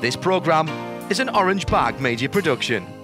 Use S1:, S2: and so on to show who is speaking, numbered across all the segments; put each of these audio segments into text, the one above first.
S1: This programme is an Orange Bag Media production.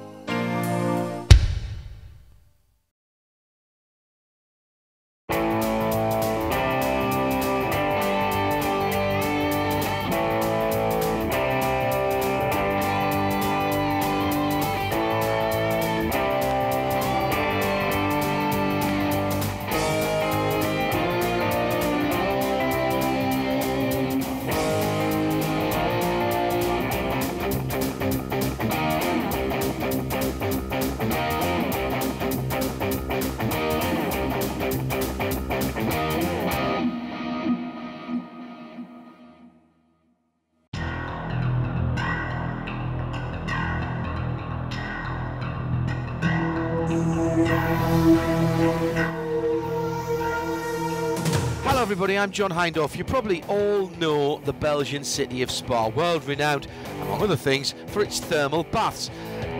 S1: I'm John Hindorf. You probably all know the Belgian city of Spa, world renowned, among other things, for its thermal baths.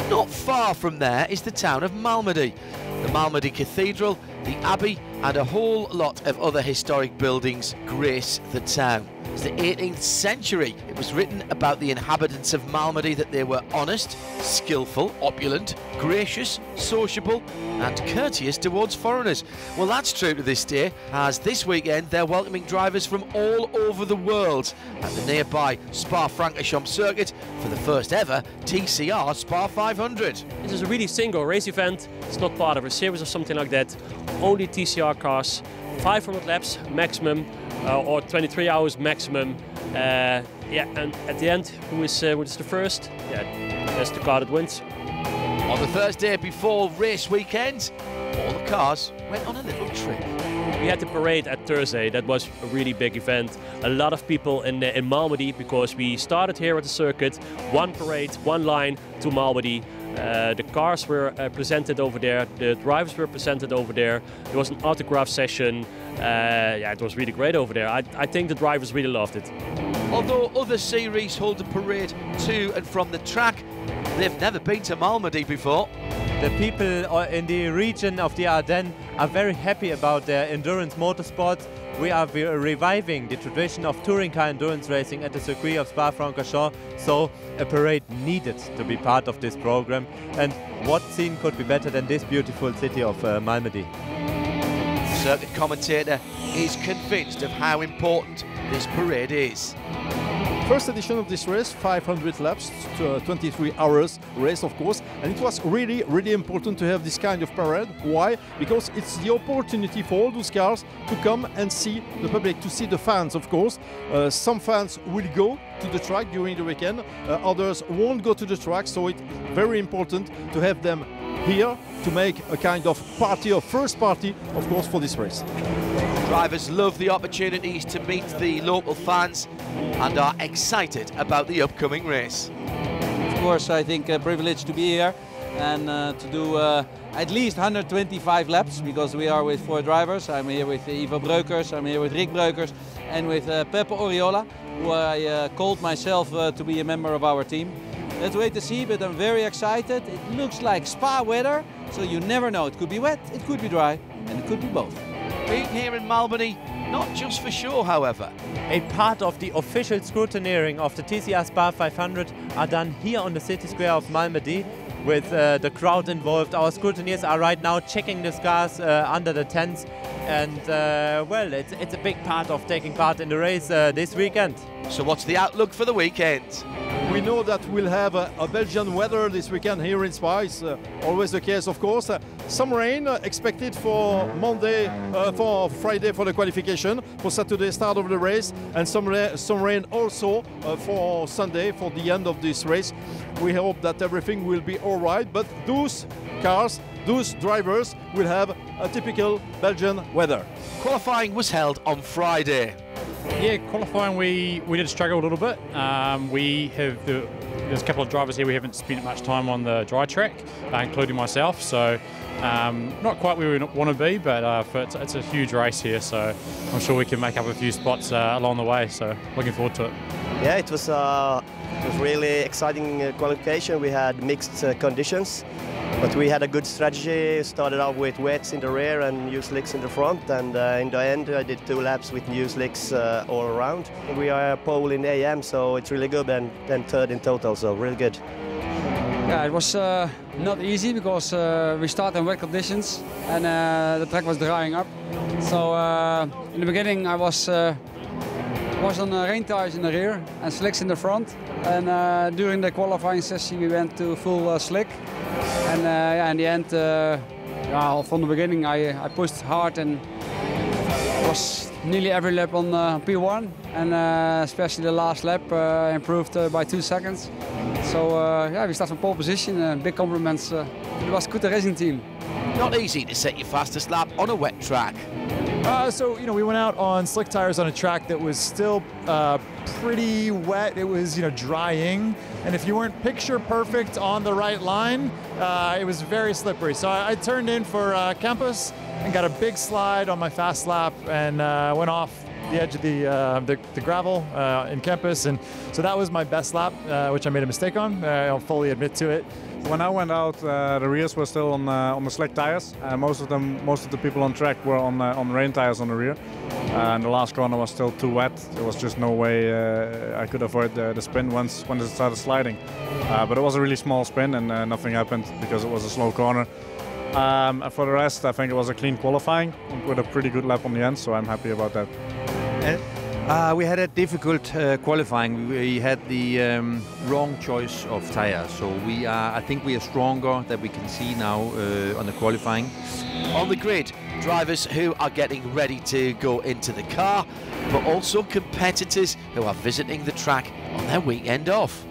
S1: Not far from there is the town of Malmedy. The Malmedy Cathedral, the Abbey, and a whole lot of other historic buildings grace the town. It's the 18th century. It was written about the inhabitants of Malmedy that they were honest, skillful, opulent, gracious, sociable, and courteous towards foreigners. Well, that's true to this day, as this weekend they're welcoming drivers from all over the world at the nearby Spa-Francorchamps circuit for the first ever TCR Spa 500.
S2: This is a really single race event. It's not part of a series or something like that. Only TCR cars, 500 laps maximum, uh, or 23 hours maximum. Uh, yeah, and at the end, who is uh, who is the first? Yeah, that's the car that wins.
S1: On the Thursday before race weekend, all the cars went on a little trip.
S2: We had the parade at Thursday. That was a really big event. A lot of people in uh, in Malmedy because we started here at the circuit. One parade, one line to Malmedy. Uh, the cars were uh, presented over there. The drivers were presented over there. There was an autograph session. Uh, yeah, it was really great over there. I, I think the drivers really loved it.
S1: Although other series hold a parade to and from the track, they've never been to Malmedy before.
S3: The people uh, in the region of the Ardennes are very happy about their endurance motorsports. We are re- reviving the tradition of touring car endurance racing at the circuit of Spa-Francorchamps, so a parade needed to be part of this program. And what scene could be better than this beautiful city of uh, Malmedy?
S1: Circuit commentator is convinced of how important this parade is.
S4: First edition of this race, 500 laps, uh, 23 hours race, of course, and it was really, really important to have this kind of parade. Why? Because it's the opportunity for all those cars to come and see the public, to see the fans, of course. Uh, some fans will go to the track during the weekend, uh, others won't go to the track, so it's very important to have them here to make a kind of party, or first party, of course, for this race.
S1: Drivers love the opportunities to meet the local fans and are excited about the upcoming race.
S5: Of course, I think a privilege to be here and uh, to do uh, at least 125 laps because we are with four drivers. I'm here with Ivo Breukers, I'm here with Rick Breukers and with uh, Pepe Oriola, who I uh, called myself uh, to be a member of our team. Let's wait to see, but I'm very excited. It looks like spa weather, so you never know. It could be wet, it could be dry, and it could be both.
S1: Being here in Malmedy, not just for show, however.
S3: A part of the official scrutineering of the TCR Spa 500 are done here on the city square of Malmedy with uh, the crowd involved. Our scrutineers are right now checking the cars uh, under the tents and uh, well, it's, it's a big part of taking part in the race uh, this weekend.
S1: So what's the outlook for the weekend?
S4: We know that we'll have a, a Belgian weather this weekend here in Spa. It's uh, always the case, of course. Uh, some rain uh, expected for Monday, uh, for Friday for the qualification, for Saturday start of the race, and some ra- some rain also uh, for Sunday for the end of this race. We hope that everything will be all right. But those cars, those drivers will have a typical Belgian weather.
S1: Qualifying was held on Friday.
S6: Yeah, qualifying we, we did struggle a little bit. Um, we have the, there's a couple of drivers here we haven't spent much time on the dry track, uh, including myself. So um, not quite where we want to be, but uh, it's, it's a huge race here. So I'm sure we can make up a few spots uh, along the way. So looking forward to it.
S7: Yeah, it was uh, it was really exciting uh, qualification. We had mixed uh, conditions, But we had a good strategy. Started out with wets in the rear and new slicks in the front, and in the end I did two laps with new slicks uh, all around. We are pole in AM, so it's really good, and third in total, so really good.
S8: Yeah, it was uh, not easy because uh, we started in wet conditions and uh, the track was drying up. So uh, in the beginning I was uh, was on rain tires in the rear and slicks in the front. And during the qualifying session we went to full slick. And yeah, in the end, yeah, from the beginning I, I pushed hard and was nearly every lap on uh, P1 and uh, especially the last lap uh, improved uh, by two seconds. So uh, yeah, we start from pole position. Uh, big compliments uh, to the Vascuta racing team.
S1: Not easy to set your fastest lap on a wet track.
S9: Uh, so you know, we went out on slick tires on a track that was still uh, pretty wet. It was you know drying, and if you weren't picture perfect on the right line, uh, it was very slippery. So I, I turned in for uh, Campus and got a big slide on my fast lap and uh, went off the edge of the uh, the, the gravel uh, in Campus, and so that was my best lap, uh, which I made a mistake on. I'll fully admit to it.
S10: When I went out, uh, the rears were still on uh, on the slick tires. Uh, most of them, most of the people on track were on uh, on rain tires on the rear. and the last corner was still too wet. There was just no way uh, I could avoid the, the spin once once it started sliding. Uh, but it was a really small spin, and uh, nothing happened because it was a slow corner. Um, and for the rest, I think it was a clean qualifying with a pretty good lap on the end. So I'm happy about that.
S11: Uh, we had a difficult uh, qualifying. We had the um, wrong choice of tires, so we are. I think we are stronger that we can see now uh, on the qualifying.
S1: On the grid, drivers who are getting ready to go into the car, but also competitors who are visiting the track on their weekend off.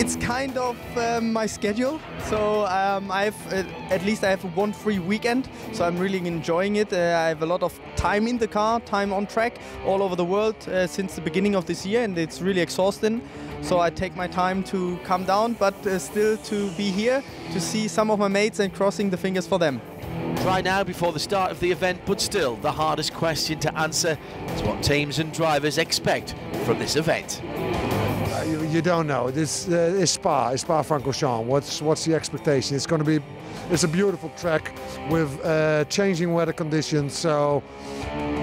S12: It's kind of um, my schedule. So um, I've uh, at least I have one free weekend. So I'm really enjoying it. Uh, I have a lot of time in the car, time on track, all over the world uh, since the beginning of this year, and it's really exhausting. So I take my time to come down, but uh, still to be here to see some of my mates and crossing the fingers for them.
S1: Try now before the start of the event, but still the hardest question to answer is what teams and drivers expect from this event.
S13: You, you don't know. This uh, is Spa, it's Spa-Francorchamps. What's what's the expectation? It's going to be, it's a beautiful track with uh, changing weather conditions. So,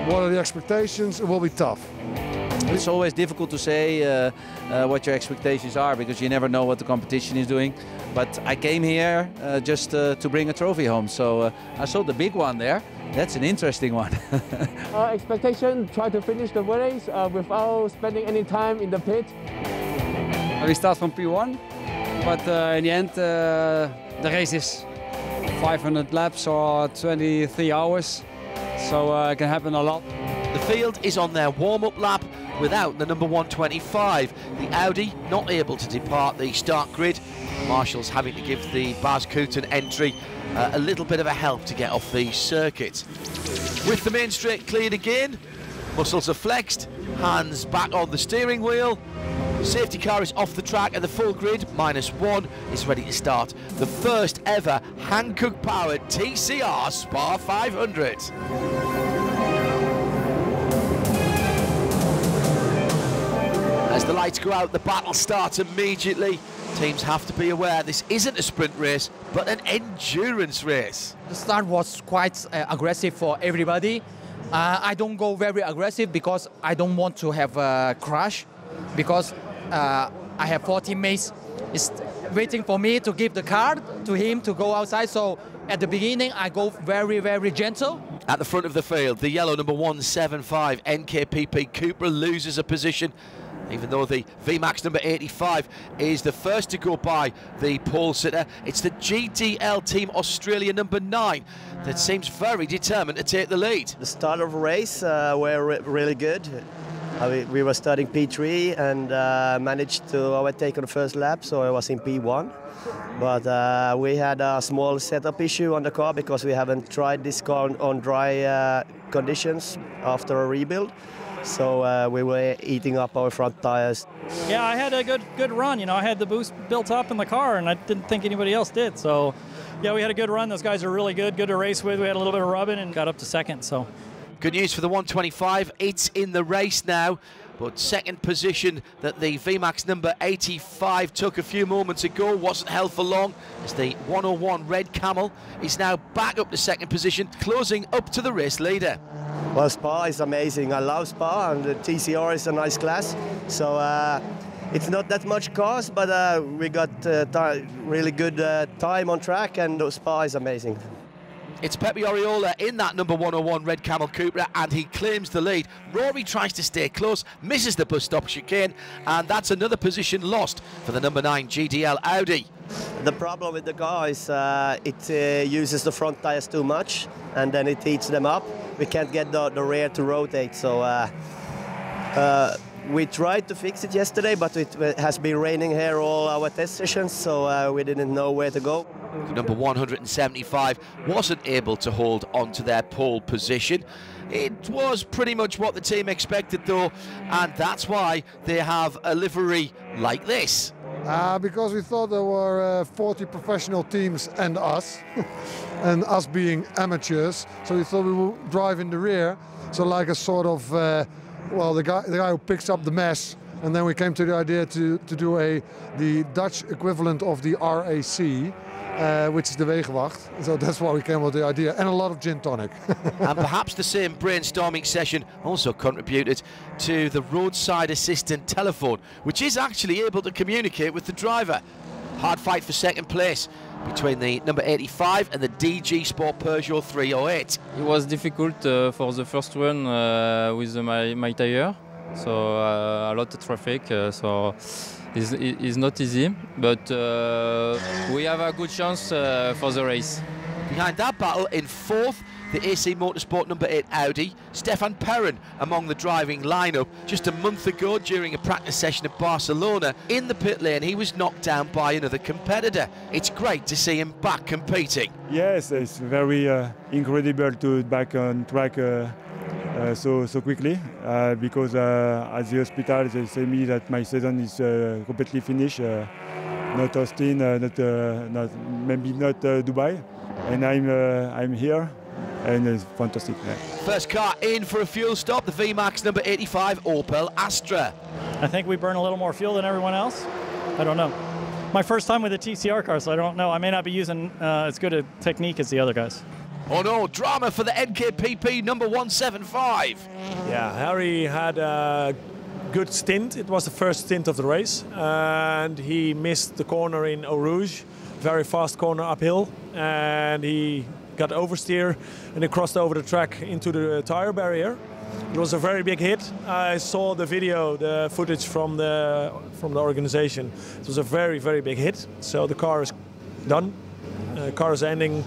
S13: what are the expectations? It will be tough.
S5: It's always difficult to say uh, uh, what your expectations are because you never know what the competition is doing. But I came here uh, just uh, to bring a trophy home, so uh, I saw the big one there. That's an interesting one.
S14: uh, expectation, try to finish the race uh, without spending any time in the pit.
S8: We start from P1, but uh, in the end, uh, the race is 500 laps or 23 hours, so uh, it can happen a lot.
S1: The field is on their warm-up lap without the number 125. The Audi not able to depart the start grid. Marshall's having to give the Bas Koeten entry uh, a little bit of a help to get off the circuit. With the main straight cleared again, muscles are flexed, hands back on the steering wheel. Safety car is off the track and the full grid, minus one, is ready to start. The first ever Hankook powered TCR Spa 500. As the lights go out, the battle starts immediately. Teams have to be aware this isn't a sprint race, but an endurance race.
S15: The start was quite uh, aggressive for everybody. Uh, I don't go very aggressive because I don't want to have a crash because uh, I have four teammates is waiting for me to give the card to him to go outside. So at the beginning, I go very, very gentle.
S1: At the front of the field, the yellow number 175 NKPP Cupra loses a position even though the VMAX number 85 is the first to go by the pole sitter. It's the GDL Team Australia number 9 that seems very determined to take the lead.
S7: The start of the race uh, were re really good. Uh, we, we, were starting P3 and uh, managed to overtake on the first lap, so I was in P1. But uh, we had a small setup issue on the car because we haven't tried this car on, on dry uh, conditions after a rebuild so uh, we were eating up our front tires.
S16: Yeah, I had a good good run. You know, I had the boost built up in the car, and I didn't think anybody else did. So, yeah, we had a good run. Those guys are really good, good to race with. We had a little bit of rubbing and got up to second. So,
S1: good news for the 125. It's in the race now. but second position that the VMAX number 85 took a few moments ago wasn't held for long as the 101 Red Camel is now back up to second position, closing up to the race leader.
S7: Well, Spa is amazing. I love Spa, and the TCR is a nice class. So uh, it's not that much cost, but uh, we got uh, really good uh, time on track, and Spa is amazing.
S1: It's Pepe Oriola in that number 101 Red Camel Cupra and he claims the lead. Rory tries to stay close, misses the bus stop chicane and that's another position lost for the number 9 GDL Audi.
S7: The problem with the car is uh, it uh, uses the front tires too much and then it heats them up. We can't get the, the rear to rotate so uh, uh we tried to fix it yesterday but it has been raining here all our test sessions so uh, we didn't know where to go
S1: number 175 wasn't able to hold on to their pole position. It was pretty much what the team expected though, and that's why they have a livery like this.
S13: Uh, because we thought there were uh, 40 professional teams and us, and us being amateurs, so we thought we would drive in the rear, so like a sort of, uh, well, the guy, the guy who picks up the mess, and then we came to the idea to, to do a the Dutch equivalent of the RAC, uh, which is the Wegenwacht. So that's why we came up with the idea, and a lot of gin tonic.
S1: and perhaps the same brainstorming session also contributed to the roadside assistant telephone, which is actually able to communicate with the driver. Hard fight for second place between the number 85 and the DG Sport Peugeot 308.
S17: It was difficult uh, for the first one uh, with my, my tire, so uh, a lot of traffic. Uh, so it's, is not easy, but uh, we have a good chance uh, for the race.
S1: Behind that battle in fourth, the AC Motorsport number 8 Audi, Stefan Perrin among the driving lineup. Just a month ago during a practice session at Barcelona, in the pit lane he was knocked down by another competitor. It's great to see him back competing.
S18: Yes, it's very uh, incredible to back on track uh, uh, so so quickly uh, because uh, at the hospital they say me that my season is completely finished. not Austin, not, not maybe not Dubai, and I'm I'm here and it's fantastic. Yeah.
S1: First car in for a fuel stop, the VMAX number 85 Opel Astra.
S16: I think we burn a little more fuel than everyone else. I don't know. My first time with a TCR car, so I don't know. I may not be using uh, as good a technique as the other guys.
S1: Oh no, drama for the NKPP number 175.
S19: Yeah, Harry had a good stint. It was the first stint of the race, and he missed the corner in Eau Rouge, very fast corner uphill, and he got oversteer and he crossed over the track into the tire barrier. It was a very big hit. I saw the video, the footage from the from the organization. It was a very very big hit. So the car is done. The car is ending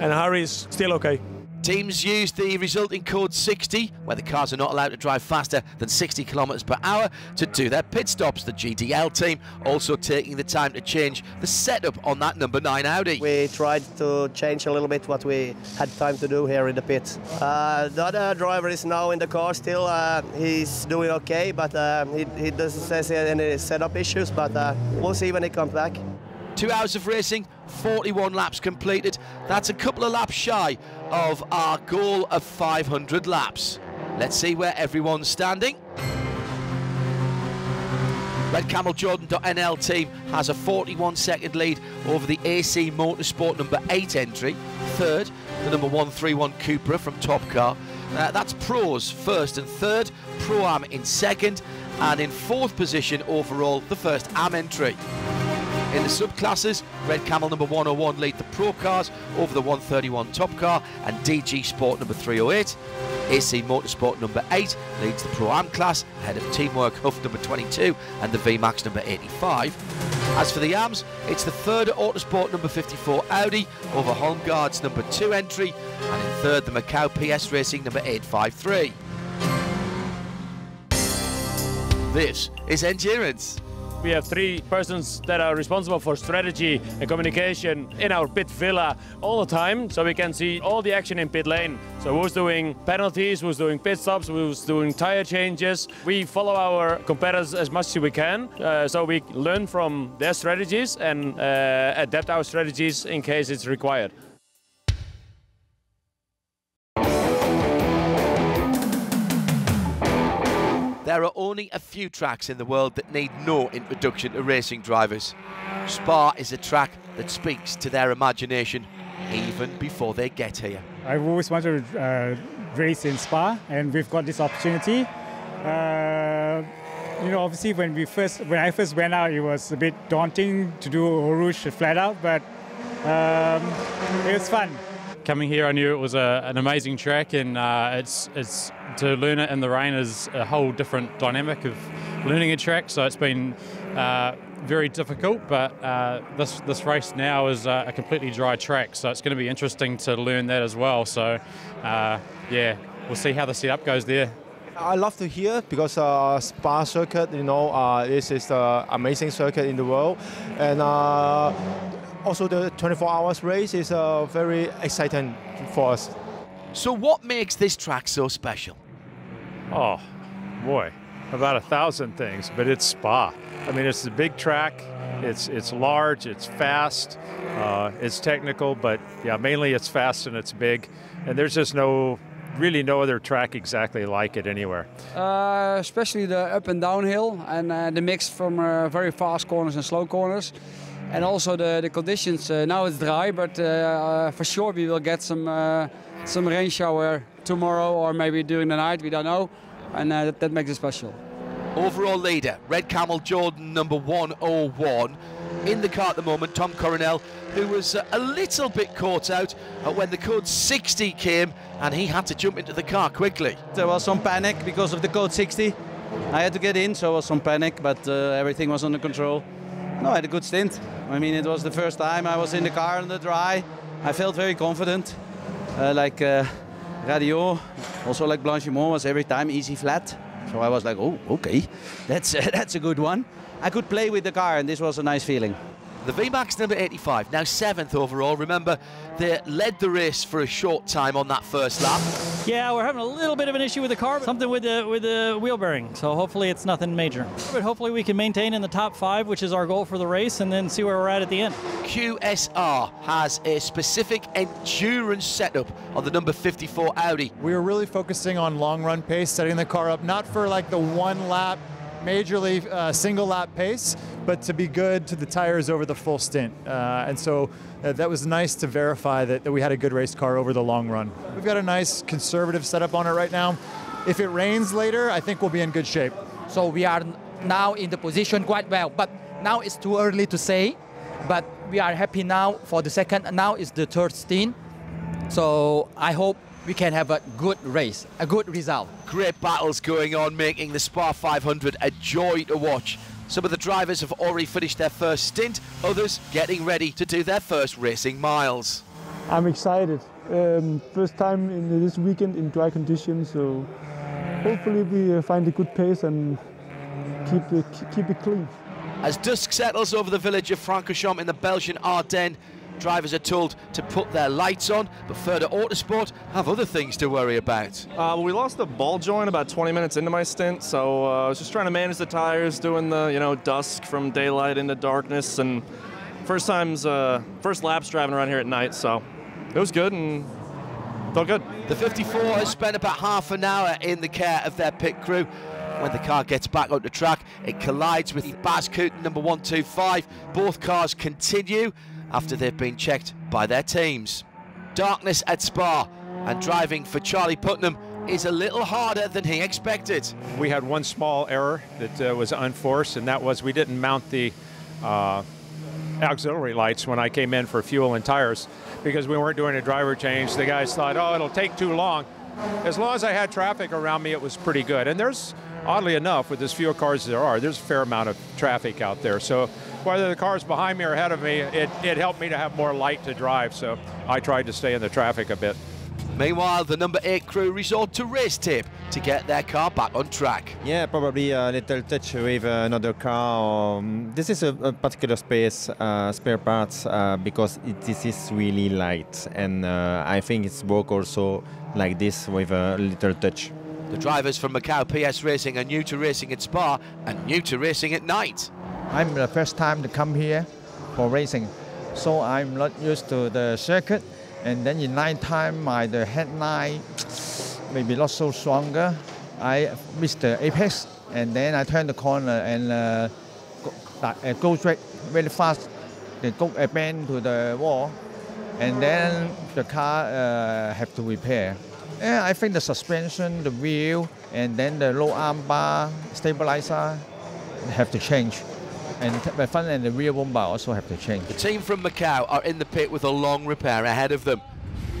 S19: and Harry is still okay.
S1: Teams use the resulting code 60, where the cars are not allowed to drive faster than 60 kilometres per hour, to do their pit stops. The GDL team also taking the time to change the setup on that number 9 Audi.
S7: We tried to change a little bit what we had time to do here in the pit. Uh, the other driver is now in the car still. Uh, he's doing okay, but uh, he, he, doesn't say any setup issues, but uh, we'll see when he comes back.
S1: Two hours of racing, 41 laps completed. That's a couple of laps shy of our goal of 500 laps. Let's see where everyone's standing. Red Camel Jordan.nl team has a 41 second lead over the AC Motorsport number 8 entry. Third, the number 131 Cupra from Top Car. Uh, that's pros first and third, Pro Am in second, and in fourth position overall, the first Am entry. In the subclasses, Red Camel number 101 lead the Pro cars over the 131 Top Car and DG Sport number 308. AC Motorsport number 8 leads the Pro Am class ahead of Teamwork Huff number 22 and the VMAX number 85. As for the AMs, it's the third Autosport number 54 Audi over Holmgaard's number 2 entry and in third the Macau PS Racing number 853. This is Endurance.
S2: We have three persons that are responsible for strategy and communication in our pit villa all the time, so we can see all the action in pit lane. So who's doing penalties, who's doing pit stops, who's doing tire changes. We follow our competitors as much as we can, uh, so we learn from their strategies and uh, adapt our strategies in case it's required.
S1: There are only a few tracks in the world that need no introduction to racing drivers. Spa is a track that speaks to their imagination even before they get here.
S20: I've always wanted to uh, race in Spa, and we've got this opportunity. Uh, you know, obviously, when we first, when I first went out, it was a bit daunting to do Eau Rouge flat out, but um, it was fun.
S6: Coming here, I knew it was a, an amazing track, and uh, it's it's to learn it in the rain is a whole different dynamic of learning a track. So it's been uh, very difficult, but uh, this this race now is uh, a completely dry track, so it's going to be interesting to learn that as well. So uh, yeah, we'll see how the setup goes there.
S21: I love to hear because uh, Spa circuit, you know, uh, this is the amazing circuit in the world, and uh, also the 24 hours race is uh, very exciting for us.
S1: So, what makes this track so special?
S22: Oh, boy, about a thousand things, but it's Spa. I mean, it's a big track. It's it's large. It's fast. Uh, it's technical, but yeah, mainly it's fast and it's big. And there's just no really no other track exactly like it anywhere.
S8: Uh, especially the up and downhill and uh, the mix from uh, very fast corners and slow corners. And also the, the conditions. Uh, now it's dry, but uh, for sure we will get some some rain shower tomorrow or maybe during the night. We don't know, and that, that makes it special.
S1: Overall leader, Red Camel Jordan number 101. In the car at the moment, Tom Coronel, who was uh, a little bit caught out uh, when the code 60 came and he had to jump into the car quickly.
S5: There was some panic because of the code 60. I had to get in, so there was some panic, but uh, everything was under control. No, I had a good stint. I mean, it was the first time I was in the car on the dry. I felt very confident. Uh, like uh, Raidillon, also like Blanchimont was every time easy flat. So I was like, oh, okay, that's that's a good one. I could play with the car, and this was a nice feeling.
S1: The VMAX number 85, now seventh overall. Remember, they led the race for a short time on that first lap.
S16: Yeah, we're having a little bit of an issue with the car, something with the with the wheel bearing. So hopefully it's nothing major. But hopefully we can maintain in the top five, which is our goal for the race, and then see where we're at at the end.
S1: QSR has a specific endurance setup on the number 54 Audi.
S9: We were really focusing on long run pace, setting the car up not for like the one lap majorly uh, single lap pace, but to be good to the tires over the full stint. Uh, and so uh, that was nice to verify that, that we had a good race car over the long run. We've got a nice conservative setup on it right now. If it rains later, I think we'll be in good shape.
S15: So we are now in the position quite well, but now it's too early to say. But we are happy now for the second. Now is the third stint. So I hope we can have a good race, a good result.
S1: Great battles going on, making the Spa 500 a joy to watch. Some of the drivers have already finished their first stint, others getting ready to do their first racing miles.
S23: I'm excited. Um, first time in this weekend in dry conditions, so hopefully we uh, find a good pace and keep it, keep it clean.
S1: As dusk settles over the village of Francorchamps in the Belgian Ardennes, Drivers are told to put their lights on, but Further Autosport have other things to worry about.
S24: Uh, well, we lost the ball joint about 20 minutes into my stint, so uh, I was just trying to manage the tires, doing the you know dusk from daylight into darkness, and first times, uh, first laps driving around here at night, so it was good and felt good.
S1: The 54 has spent about half an hour in the care of their pit crew. When the car gets back on the track, it collides with Bas Koeten number 125. Both cars continue after they've been checked by their teams. Darkness at Spa and driving for Charlie Putman is a little harder than he expected.
S22: We had one small error that uh, was unforced, and that was we didn't mount the uh, auxiliary lights when I came in for fuel and tires because we weren't doing a driver change. The guys thought, oh, it'll take too long. As long as I had traffic around me, it was pretty good. And there's, oddly enough, with as few cars as there are, there's a fair amount of traffic out there. So whether the car's behind me or ahead of me, it, it helped me to have more light to drive. So I tried to stay in the traffic a bit.
S1: Meanwhile, the number eight crew resort to race tape to get their car back on track.
S25: Yeah, probably a little touch with another car. Um, this is a, a particular space, uh, spare parts, uh, because it, this is really light. And uh, I think it's work also like this with a little touch.
S1: The drivers from Macau PS Racing are new to racing at Spa and new to racing at night.
S26: I'm the first time to come here for racing, so I'm not used to the circuit. And then in night time, my the headlight maybe not so stronger. I missed the apex and then I turn the corner and uh, go, uh, go straight very fast. They go uh, bend to the wall, and then the car uh, have to repair. Yeah, I think the suspension, the wheel, and then the low arm bar, stabilizer have to change. And the front and the rear bumper also have to change.
S1: The team from Macau are in the pit with a long repair ahead of them.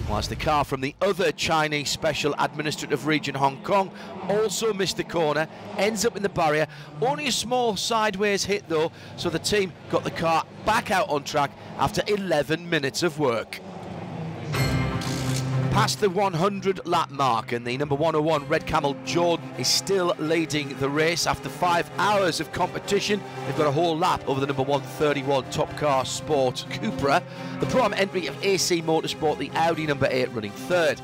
S1: Whilst the car from the other Chinese Special Administrative Region Hong Kong also missed the corner, ends up in the barrier. Only a small sideways hit though, so the team got the car back out on track after 11 minutes of work past the 100 lap mark and the number 101 Red Camel Jordan is still leading the race. After five hours of competition they've got a whole lap over the number 131 Top Car Sport Cupra. The Pro-Am entry of AC Motorsport the Audi number 8 running third.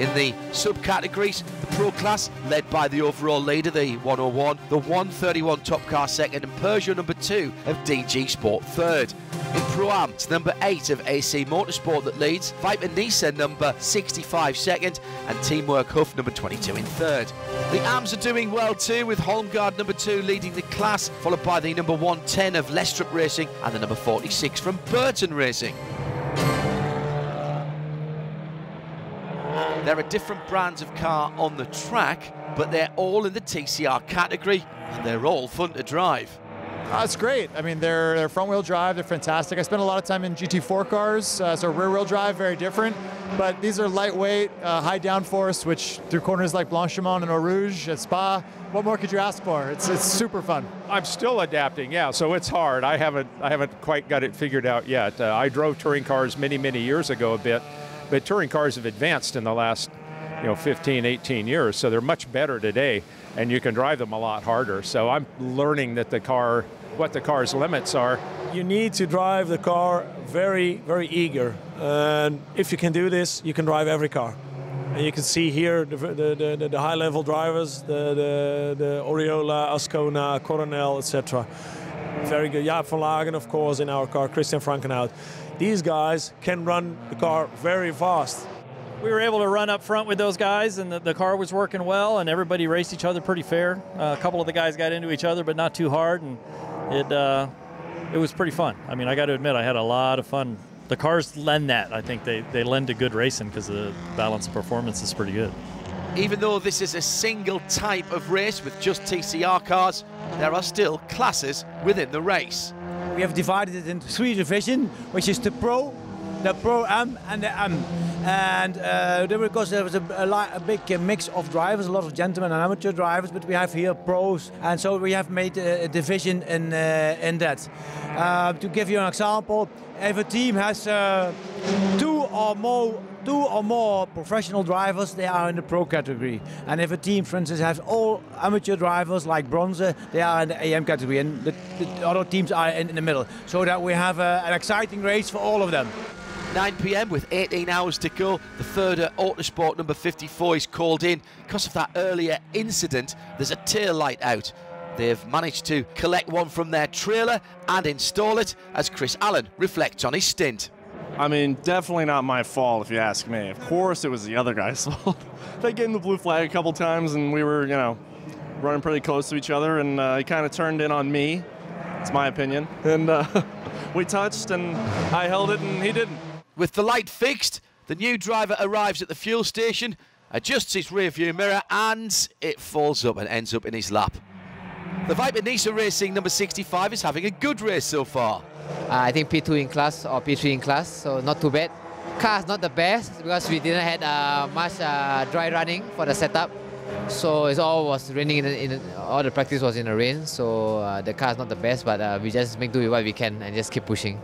S1: In the subcategories, the Pro class led by the overall leader, the 101, the 131 Top Car second, and Peugeot number two of DG Sport third. In Pro Am, it's number eight of AC Motorsport that leads, Viper Niza number 65 second, and Teamwork Huff number 22 in third. The AMs are doing well too, with Holmgaard number two leading the class, followed by the number 110 of Lestrup Racing and the number 46 from Burton Racing. There are different brands of car on the track, but they're all in the TCR category and they're all fun to drive.
S9: Uh, it's great. I mean, they're, they're front-wheel drive. They're fantastic. I spent a lot of time in GT4 cars, uh, so rear-wheel drive, very different. But these are lightweight, uh, high downforce, which through corners like Blanchimont and Eau Rouge at Spa, what more could you ask for? It's, it's super fun.
S22: I'm still adapting, yeah. So it's hard. I haven't I haven't quite got it figured out yet. Uh, I drove touring cars many many years ago a bit, but touring cars have advanced in the last you know 15 18 years so they're much better today and you can drive them a lot harder so i'm learning that the car what the car's limits are.
S19: You need to drive the car very very eager. And if you can do this you can drive every car. And you can see here the, the, the, the high level drivers the, the, the Oriola, Azcona, Coronel etc very good. Jaap van Lagen of course in our car Christiaan Frankenhout. These guys can run the car very fast.
S16: We were able to run up front with those guys, and the, the car was working well, and everybody raced each other pretty fair. Uh, a couple of the guys got into each other, but not too hard, and it uh, it was pretty fun. I mean, I got to admit, I had a lot of fun. The cars lend that. I think they, they lend to good racing because the balance of performance is pretty good.
S1: Even though this is a single type of race with just TCR cars, there are still classes within the race.
S27: We have divided it into three divisions, which is the Pro, the Pro M, and the M and uh, because there was a, a, a, big mix of drivers, a lot of gentlemen and amateur drivers, but we have here pros, and so we have made a, a division in uh, in that. Uh, to give you an example, if a team has uh, two or more two or more professional drivers, they are in the pro category. And if a team, for instance, has all amateur drivers like Bronze, they are in the AM category, and the, the other teams are in, in, the middle. So that we have a, an exciting race for all of them.
S1: 9 pm with 18 hours to go. The third at Autosport number 54 is called in. Because of that earlier incident, there's a tail light out. They've managed to collect one from their trailer and install it as Chris Allen reflects on his stint.
S24: I mean, definitely not my fault if you ask me. Of course, it was the other guy's fault. they gave him the blue flag a couple times, and we were, you know, running pretty close to each other, and uh, he kind of turned in on me. It's my opinion. And uh, we touched, and I held it, and he didn't.
S1: With the light fixed, the new driver arrives at the fuel station, adjusts his rear view mirror, and it falls up and ends up in his lap. The Viper Niza Racing number 65 is having a good race so far.
S28: Uh, I think P2 in class or P3 in class, so not too bad. Car's not the best because we didn't have uh, much uh, dry running for the setup. So it all was raining, in, in all the practice was in the rain, so uh, the car's not the best, but uh, we just make do with what we can and just keep pushing.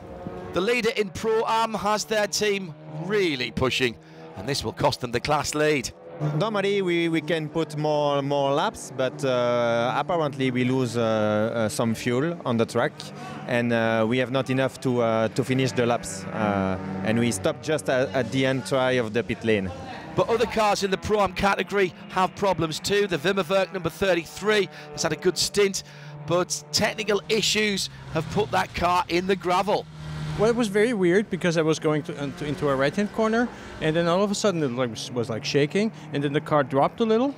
S1: The leader in Pro-Am has their team really pushing, and this will cost them the class lead.
S25: Normally we, we can put more more laps, but uh, apparently we lose uh, uh, some fuel on the track, and uh, we have not enough to uh, to finish the laps, uh, and we stop just at, at, the end try of the pit lane.
S1: But other cars in the Pro-Am category have problems too. The Wimmerwerk number 33 has had a good stint, but technical issues have put that car in the gravel.
S29: Well, it was very weird because I was going to, uh, into a right-hand corner, and then all of a sudden it was, was like shaking, and then the car dropped a little,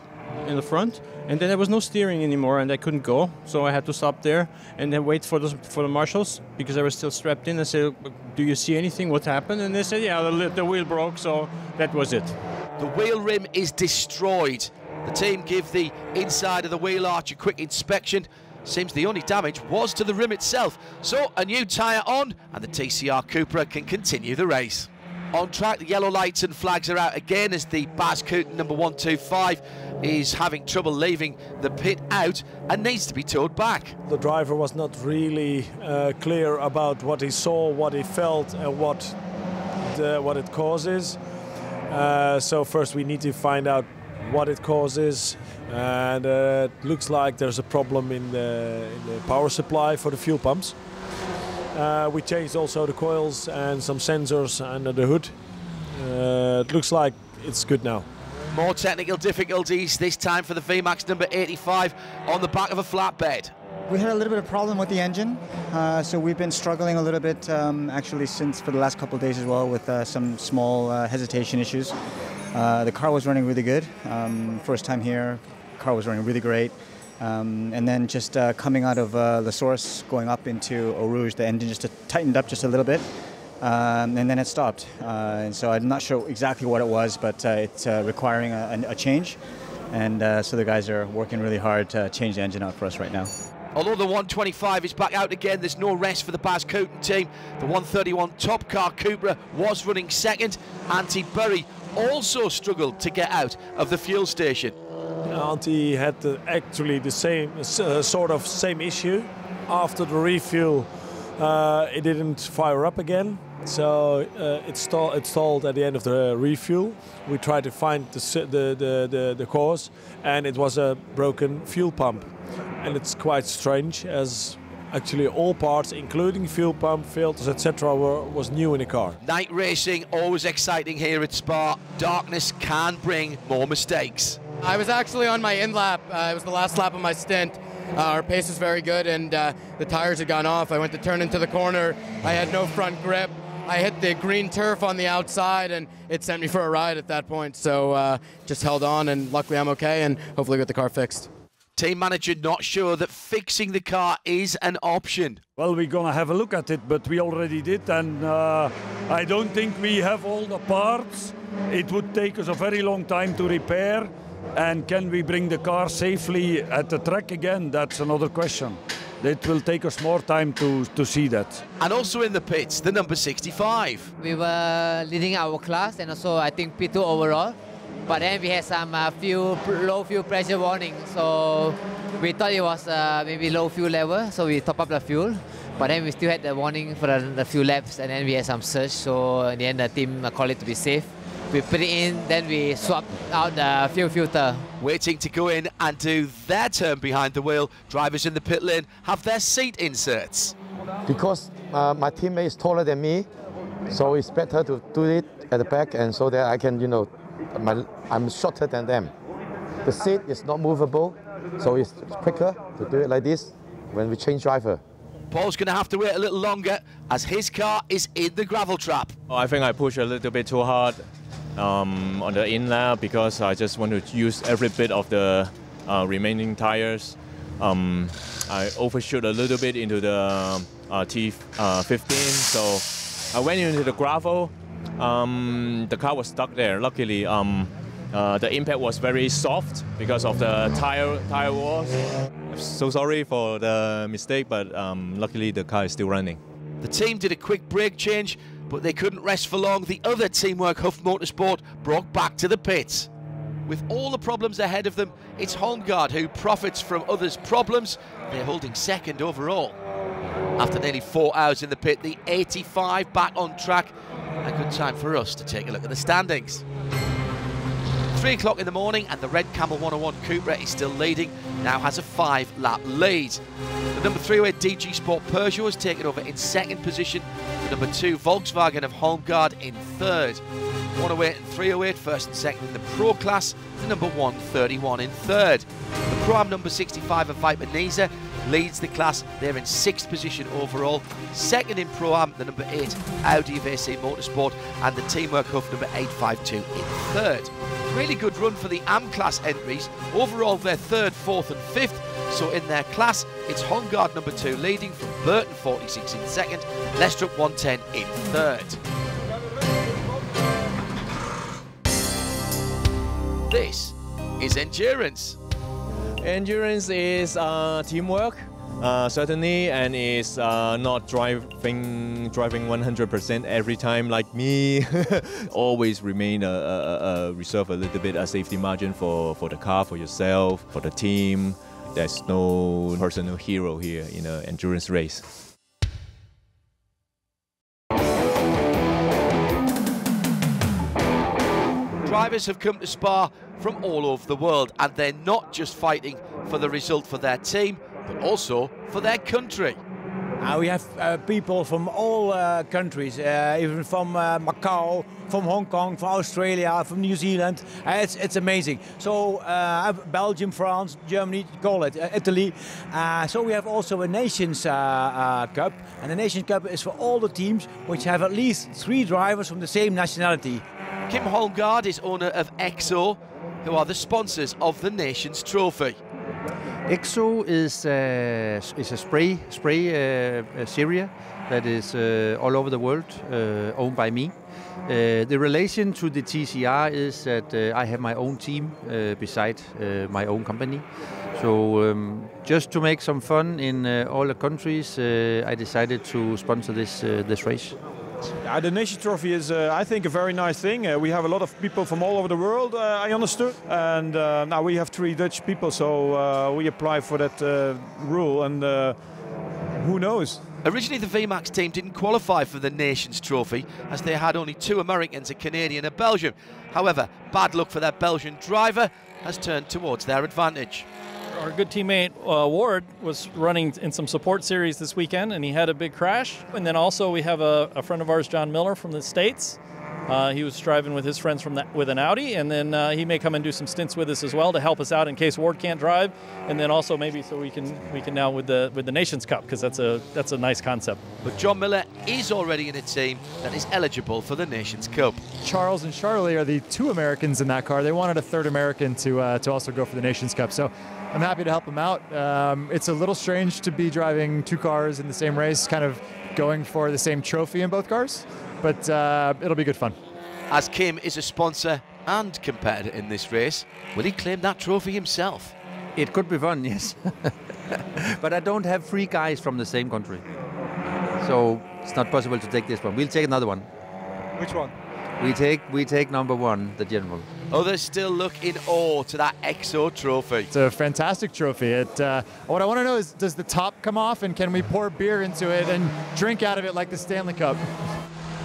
S29: in the front, and then there was no steering anymore, and I couldn't go, so I had to stop there and then wait for the for the marshals because I was still strapped in. I said, "Do you see anything? What happened?" And they said, "Yeah, the, the wheel broke." So that was it.
S1: The wheel rim is destroyed. The team give the inside of the wheel arch a quick inspection. Seems the only damage was to the rim itself. So a new tyre on, and the TCR Cupra can continue the race. On track, the yellow lights and flags are out again as the Bas Koeten number 125 is having trouble leaving the pit out and needs to be towed back.
S19: The driver was not really uh, clear about what he saw, what he felt, and what the, what it causes. Uh, so first we need to find out what it causes, and uh, it looks like there's a problem in the, in the power supply for the fuel pumps. Uh, we changed also the coils and some sensors under the hood. Uh, it looks like it's good now.
S1: More technical difficulties, this time for the VMAX number 85 on the back of a flatbed.
S30: We had a little bit of problem with the engine, uh, so we've been struggling a little bit um, actually since for the last couple of days as well with uh, some small uh, hesitation issues. Uh, the car was running really good. Um, first time here, car was running really great. Um, and then just uh, coming out of uh, La Source, going up into Eau Rouge, the engine just tightened up just a little bit. Um, and then it stopped. Uh, and so I'm not sure exactly what it was, but uh, it's requiring a, a, change. And so the guys are working really hard to change the engine out for us right now.
S1: Although the 125 is back out again, there's no rest for the Bas Koeten team. The 131 Top Car Cupra was running second. Antti Buri also struggled to get out of the fuel station.
S19: Antti had the, actually the same uh, sort of same issue. After the refuel, uh, it didn't fire up again, so uh, it, stall, it, stalled at the end of the refuel. We tried to find the, the, the, the, the cause, and it was a broken fuel pump. And it's quite strange, as actually all parts, including fuel pump, filters, etc., were was new in the car.
S1: Night racing always exciting here at Spa. Darkness can bring more mistakes.
S31: I was actually on my in lap. Uh, it was the last lap of my stint. Uh, our pace was very good, and uh, the tires had gone off. I went to turn into the corner. I had no front grip. I hit the green turf on the outside, and it sent me for a ride at that point. So uh, just held on, and luckily I'm okay, and hopefully get the car fixed.
S1: Team manager not sure that fixing the car is an option.
S32: Well, we're gonna have a look at it, but we already did, and uh, I don't think we have all the parts. It would take us a very long time to repair. And can we bring the car safely at the track again? That's another question. It will take us more time to, to see that.
S1: And also in the pits, the number 65.
S28: We were leading our class and also I think P2 overall. But then we had some uh, fuel, low fuel pressure warning. So we thought it was uh, maybe low fuel level. So we top up the fuel. But then we still had the warning for the, the few laps and then we had some surge. So in the end the team called it to be safe we put it in, then we swapped out the fuel filter.
S1: Waiting to go in and do their turn behind the wheel. Drivers in the pit lane have their seat inserts.
S33: Because uh, my teammate is taller than me, so it's better to do it at the back and so that I can, you know, my, I'm shorter than them. The seat is not movable, so it's quicker to do it like this when we change driver.
S1: Paul's going to have to wait a little longer as his car is in the gravel trap.
S34: I think I pushed a little bit too hard um, on the in lap because I just want to use every bit of the uh, remaining tires. Um, I overshoot a little bit into the uh, T15, uh, so I went into the gravel. Um, the car was stuck there. Luckily, um, uh, the impact was very soft because of the tire tire walls. So sorry for the mistake, but um, luckily the car is still running.
S1: The team did a quick brake change, but they couldn't rest for long. The other Teamwork Huff Motorsport brought back to the pits. With all the problems ahead of them, it's Holmgaard who profits from others' problems. They're holding second overall. After nearly four hours in the pit, the 85 back on track. A good time for us to take a look at the standings. 3 o'clock in the morning and the Red Camel 101 Cupra is still leading, now has a five lap lead. The number 308 DG Sport Peugeot has taken over in second position, the number 2 Volkswagen of Holmgaard in third. 108 and 308 first and second in the Pro class, the number 131 in third. The Pro Am number 65 of Viper Niza leads the class. They're in sixth position overall. Second in Pro Am, the number eight Audi of AC Motorsport, and the Teamwork Huff number 852 in third. Really good run for the AM class entries. Overall, they're third, fourth, and fifth. So in their class, it's Holmgaard number two leading from Burton 46 in second, Lestrup 110 in third. This is endurance.
S34: Endurance is uh, teamwork, uh, certainly, and is uh, not driving driving 100% every time like me. Always remain a, a, a reserve a little bit a safety margin for, for the car, for yourself, for the team. There's no personal hero here in an endurance race.
S1: Drivers have come to Spa from all over the world, and they're not just fighting for the result for their team, but also for their country.
S27: Uh, we have uh, people from all uh, countries, uh, even from uh, Macau, from Hong Kong, from Australia, from New Zealand. Uh, it's, it's amazing. So Belgium, France, Germany, call it Italy. so we have also a Nations Cup, and the Nations Cup is for all the teams which have at least three drivers from the same nationality.
S1: Kim Holmgaard is owner of EXO, who are the sponsors of the Nations Trophy.
S35: EXO is uh, is a spray spray uh, series that is uh, all over the world, uh, owned by me. Uh, the relation to the TCR is that uh, I have my own team beside my own company. So um, just to make some fun in all the countries, I decided to sponsor this this race.
S9: Yeah, the Nation Trophy is, uh, I think, a very nice thing. Uh, we have a lot of people from all over the world, uh, I understood. And uh, now we have three Dutch people, so uh, we apply for that uh, rule, and who knows?
S1: Originally, the VMAX team didn't qualify for the Nations Trophy as they had only two Americans, a Canadian and a Belgian. However, bad luck for their Belgian driver has turned towards their advantage
S16: our good teammate uh, Ward was running in some support series this weekend, and he had a big crash. And then also we have a, a friend of ours, John Miller from the states. Uh, he was driving with his friends from that, with an Audi, and then uh, he may come and do some stints with us as well to help us out in case Ward can't drive, and then also maybe so we can we can now with the with the Nations Cup because that's a that's a nice concept.
S1: But John Miller is already in a team that is eligible for the Nations Cup.
S9: Charles and Charlie are the two Americans in that car. They wanted a third American to uh, to also go for the Nations Cup, so I'm happy to help him out. Um, it's a little strange to be driving two cars in the same race, kind of going for the same trophy in both cars, but uh, it'll be good fun.
S1: As Kim is a sponsor and competitor in this race, will he claim that trophy himself?
S35: It could be fun, yes. but I don't have three guys from the same country. So it's not possible to take this one. We'll take another one.
S9: Which one?
S35: We take we take number one, the general.
S1: Others still look in awe to that EXO trophy.
S9: It's a fantastic trophy. It, uh, what I want to know is, does the top come off, and can we pour beer into it and drink out of it like the Stanley Cup?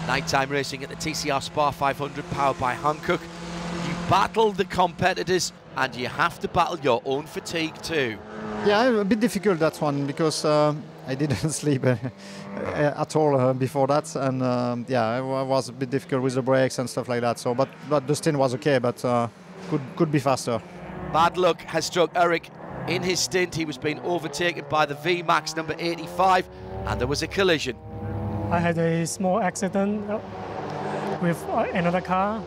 S1: Nighttime racing at the TCR Spa 500, powered by Hankook. You battle the competitors, and you have to battle your own fatigue too.
S30: Yeah, a bit difficult that one because uh, I didn't sleep uh, at all uh, before that, and um, yeah, it was a bit difficult with the brakes and stuff like that. So, but but the stint was okay, but uh, could could be faster.
S1: Bad luck has struck Eric in his stint. He was being overtaken by the VMAX number 85, and there was a collision.
S36: I had a small accident with another car,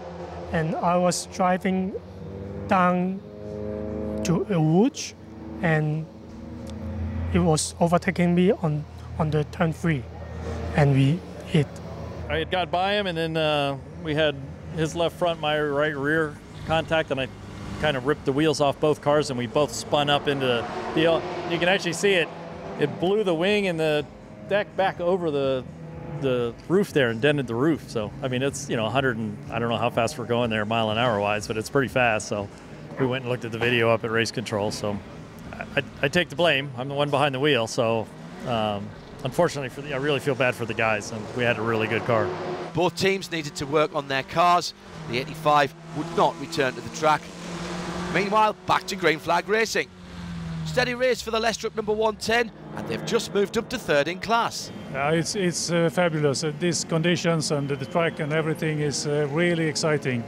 S36: and I was driving down to a wood, and he was overtaking me on, on the turn three, and we hit.
S16: I had got by him, and then uh, we had his left front, my right rear contact, and I kind of ripped the wheels off both cars, and we both spun up into the deal. You can actually see it. It blew the wing and the deck back over the the roof there and dented the roof. So I mean, it's you know 100 and I don't know how fast we're going there, mile an hour wise, but it's pretty fast. So we went and looked at the video up at race control. So I, I take the blame. I'm the one behind the wheel, so um, unfortunately, for the, I really feel bad for the guys, and we had a really good car.
S1: Both teams needed to work on their cars. The 85 would not return to the track. Meanwhile, back to green flag racing. Steady race for the Lestrup number 110, and they've just moved up to third in class.
S36: Yeah, it's it's uh, fabulous. Uh, these conditions and the track and everything is uh, really exciting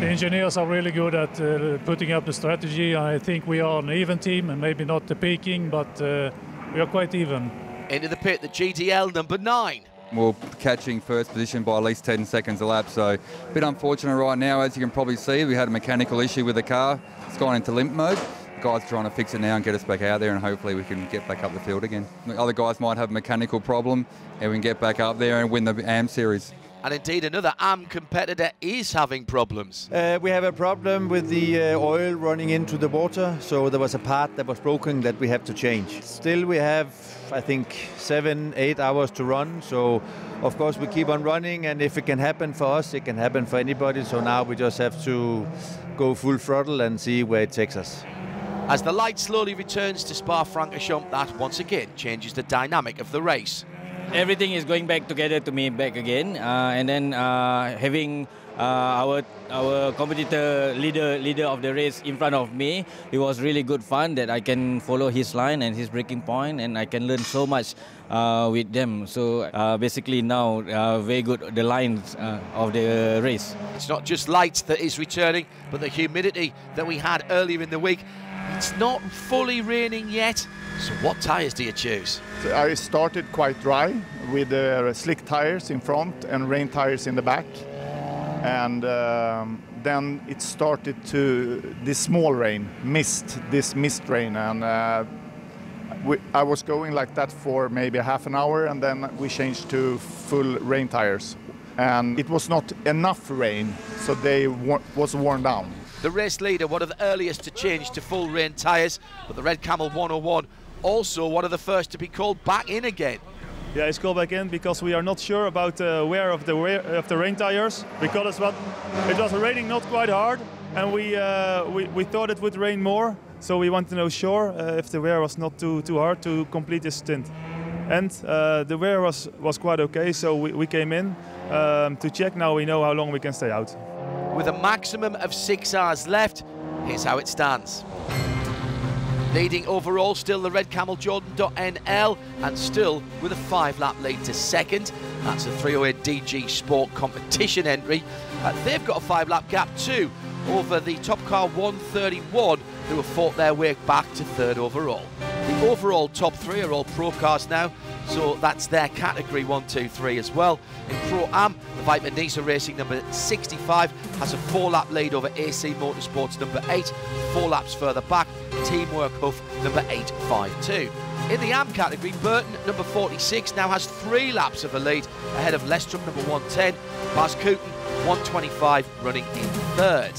S36: the engineers are really good at uh, putting up the strategy. I think we are an even team and maybe not the peaking, but uh, we are quite even.
S1: Into the pit, the GTL number nine.
S37: We're catching first position by at least 10 seconds a lap, so a bit unfortunate right now. As you can probably see, we had a mechanical issue with the car. It's gone into limp mode. The guys trying to fix it now and get us back out there, and hopefully we can get back up the field again. The other guys might have a mechanical problem, and we can get back up there and win the AM series.
S1: And indeed, another AM competitor is having problems.
S35: Uh, we have a problem with the uh, oil running into the water, so there was a part that was broken that we have to change. Still, we have, I think, seven, eight hours to run, so of course we keep on running, and if it can happen for us, it can happen for anybody, so now we just have to go full throttle and see where it takes us.
S1: As the light slowly returns to Spa-Francorchamps, that once again changes the dynamic of the race.
S38: Everything is going back together to me back again, uh, and then uh, having uh, our our competitor leader leader of the race in front of me, it was really good fun that I can follow his line and his breaking point, and I can learn so much uh, with them. So uh, basically now uh, very good the lines uh, of the race.
S1: It's not just light that is returning, but the humidity that we had earlier in the week. It's not fully raining yet. So what tyres do you choose?
S39: So I started quite dry with uh, slick tires in front and rain tires in the back. And um, then it started to, this small rain, mist, this mist rain. And uh, we, I was going like that for maybe half an hour and then we changed to full rain tires. And it was not enough rain, so they wa- was worn down.
S1: The race leader, one of the earliest to change to full rain tyres, but the Red Camel 101 also one of the first to be called back in again.
S40: Yeah, it's called back in because we are not sure about the wear of the wear of the rain tires because it was raining not quite hard and we, uh, we we thought it would rain more, so we want to know sure uh, if the wear was not too too hard to complete this stint. And uh, the wear was was quite okay, so we, we came in um, to check. Now we know how long we can stay out.
S1: With a maximum of six hours left, here's how it stands. Leading overall, still the Red Camel Jordan.nl, and still with a five lap lead to second. That's a 308 DG Sport competition entry. Uh, they've got a five lap gap too over the top car 131, who have fought their way back to third overall. The overall top three are all pro cars now, so that's their category one, two, three as well. In Pro Am, the Viper Niza Racing number 65 has a four lap lead over AC Motorsports number eight. Four laps further back, Teamwork Huff number 852. In the AM category, Burton number 46 now has three laps of a lead ahead of Lestrup number 110, Bas Koeten 125 running in third.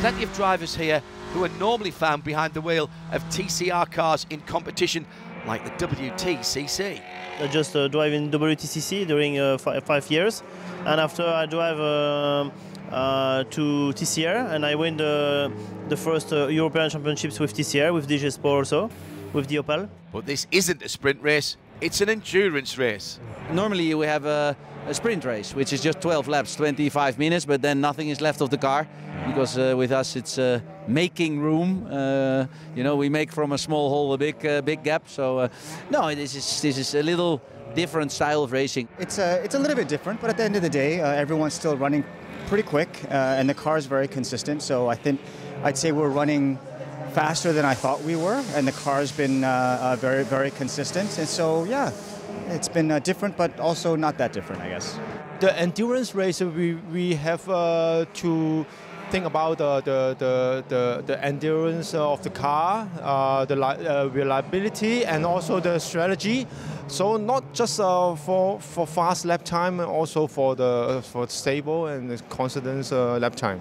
S1: Plenty of drivers here who are normally found behind the wheel of TCR cars in competition like the WTCC.
S41: I just uh, drive in WTCC during uh, fi- five years, and after I drive uh, uh, to TCR, and I win the the first uh, European Championships with TCR with DG Sport also, with the Opel.
S1: But this isn't a sprint race, it's an endurance race.
S42: Normally we have a, a sprint race, which is just 12 laps, 25 minutes, but then nothing is left of the car because uh, with us it's uh, making room. Uh, you know, we make from a small hole a big, uh, big gap. So uh, no, this is this is a little different style of racing.
S30: It's a, it's a little bit different, but at the end of the day, uh, everyone's still running pretty quick, uh, and the car is very consistent. So I think I'd say we're running faster than I thought we were, and the car's been uh, uh, very, very consistent. And so, yeah, it's been uh, different, but also not that different, I guess.
S43: the endurance race we, we have uh, to think about uh, the, the, the, the endurance of the car, uh, the li- uh, reliability, and also the strategy. So not just uh, for, for fast lap time, also for the for stable and the constant uh, lap time.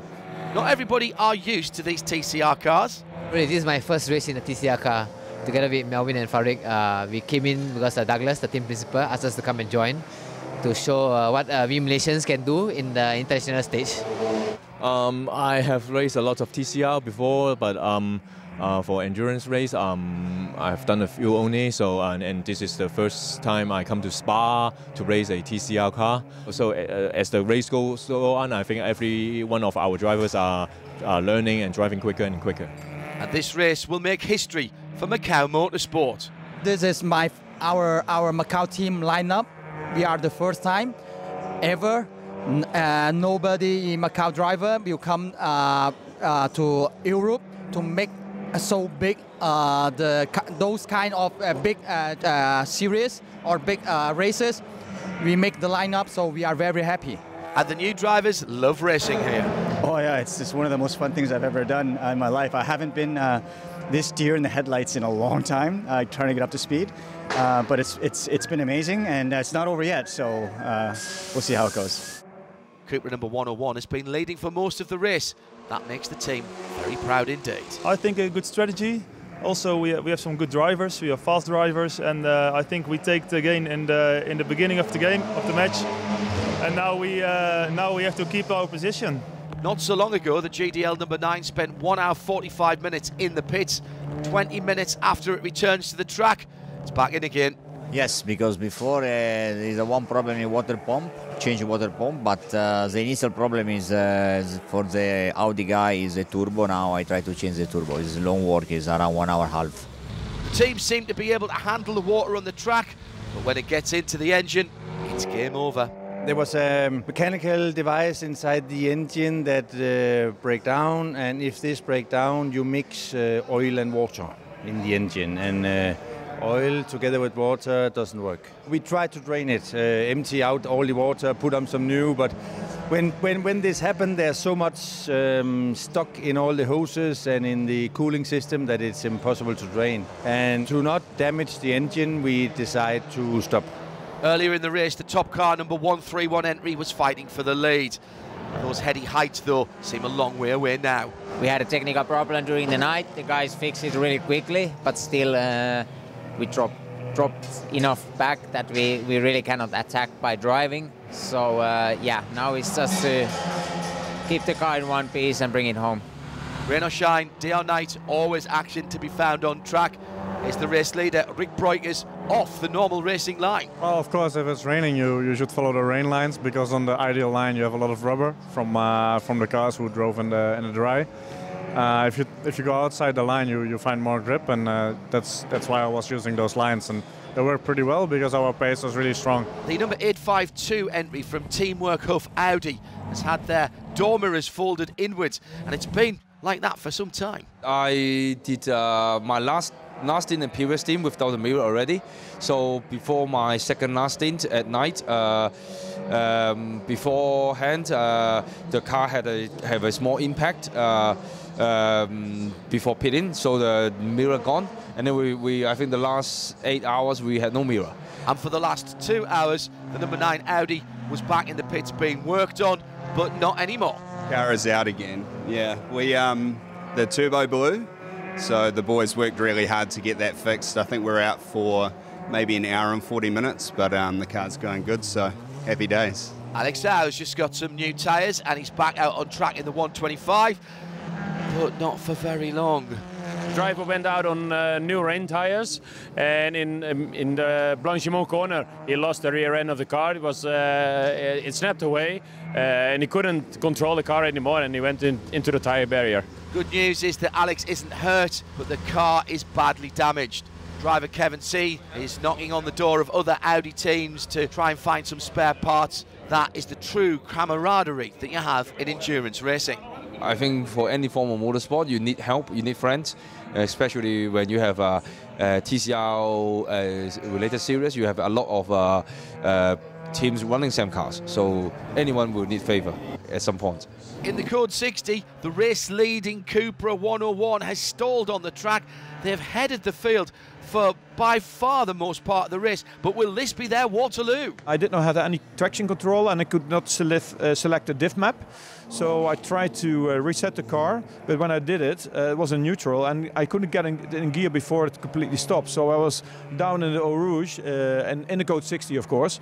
S1: Not everybody are used to these TCR cars.
S28: Really, this is my first race in a TCR car. Together with Melvin and Farik, uh, we came in because uh, Douglas, the team principal, asked us to come and join to show uh, what uh, we Malaysians can do in the international stage.
S34: Um, I have raced a lot of TCR before, but um, uh, for endurance race, um, I've done a few only. So, and, and this is the first time I come to Spa to race a TCR car. So, uh, as the race goes on, I think every one of our drivers are learning and driving quicker and quicker.
S1: And this race will make history for Macau Motorsport.
S15: This is my our our Macau team lineup. We are the first time ever. Uh, nobody in Macau driver will come uh, uh, to Europe to make so big, uh, the those kind of uh, big uh, uh, series or big uh, races, we make the lineup, so we are very happy.
S1: And the new drivers love racing here.
S30: Oh yeah, it's just one of the most fun things I've ever done in my life. I haven't been uh, this deer in the headlights in a long time, uh, trying to get up to speed. Uh, but it's it's it's been amazing, and uh, it's not over yet. So uh, we'll see how it goes.
S1: Cupra number 101 has been leading for most of the race. That makes the team very proud indeed.
S40: I think a good strategy. Also, we, we have some good drivers. We have fast drivers, and uh, I think we take the gain in the in the beginning of the game of the match. And now we uh, now we have to keep our position.
S1: Not so long ago, the GDL number 9 spent 1 hour 45 minutes in the pits. 20 minutes after it returns to the track, it's back in again.
S44: Yes, because before uh, there is a one problem in water pump, change water pump, but uh, the initial problem is uh, for the Audi guy is a turbo. Now I try to change the turbo. It's long work, it's around one hour half.
S1: The team seem to be able to handle the water on the track, but when it gets into the engine, it's game over.
S35: There was a mechanical device inside the engine that uh, break down, and if this break down, you mix uh, oil and water in the engine, and uh, oil together with water doesn't work. We try to drain it, uh, empty out all the water, put on some new, but when when when this happened, there's so much um, stuck in all the hoses and in the cooling system that it's impossible to drain. And to not damage the engine, we decide to stop.
S1: Earlier in the race, the top car, number 131 entry, was fighting for the lead. Those heady heights, though, seem a long way away now.
S28: We had a technical problem during the night. The guys fixed it really quickly, but still uh, we dropped dropped enough back that we, we really cannot attack by driving. So uh, yeah, now it's just to keep the car in one piece and bring it home.
S1: Rain or shine, day or night, always action to be found on track. Is the race leader, Rick Breukers, off the normal racing line.
S45: Well, of course, if it's raining, you, you should follow the rain lines because on the ideal line you have a lot of rubber from uh, from the cars who drove in the in the dry. Uh, if you if you go outside the line, you, you find more grip, and uh, that's that's why I was using those lines, and they work pretty well because our pace was really strong.
S1: The number 852 entry from Teamwork Huff Audi has had their door mirrors folded inwards, and it's been like that for some time.
S46: I did uh, my last last stint in previous team without the mirror already. So before my second last stint at night, uh, um, beforehand, uh, the car had a have a small impact uh, um, before pitting, so the mirror gone. And then we, we, I think the last eight hours we had no mirror.
S1: And for the last two hours, the number nine Audi was back in the pits being worked on, but not anymore.
S47: Car is out again. Yeah, we um, the turbo blew, so the boys worked really hard to get that fixed. I think we're out for maybe an hour and 40 minutes, but um, the car's going good, so happy days.
S1: Alex Howes just got some new tyres and he's back out on track in the 125, but not for very long.
S48: driver went out on uh, new rain tires, and in um, in the Blanchimont corner, he lost the rear end of the car. It was uh, it snapped away, uh, and he couldn't control the car anymore, and he went in, into the tire barrier.
S1: Good news is that Alex isn't hurt, but the car is badly damaged. Driver Kevin C is knocking on the door of other Audi teams to try and find some spare parts. That is the true camaraderie that you have in endurance racing.
S46: I think for any form of motorsport, you need help, you need friends, especially when you have a, a TCR uh, related series. You have a lot of uh, uh, teams running same cars, so anyone will need favor at some point.
S1: In the Code 60, the race leading Cupra 101 has stalled on the track. They have headed the field for by far the most part of the race, but will this be their Waterloo?
S43: I did not have any traction control and I could not select, uh, select a diff map. So I tried to uh, reset the car, but when I did it, uh, it was in neutral and I couldn't get in, in, gear before it completely stopped. So I was down in the Eau Rouge uh, and in the Code 60, of course.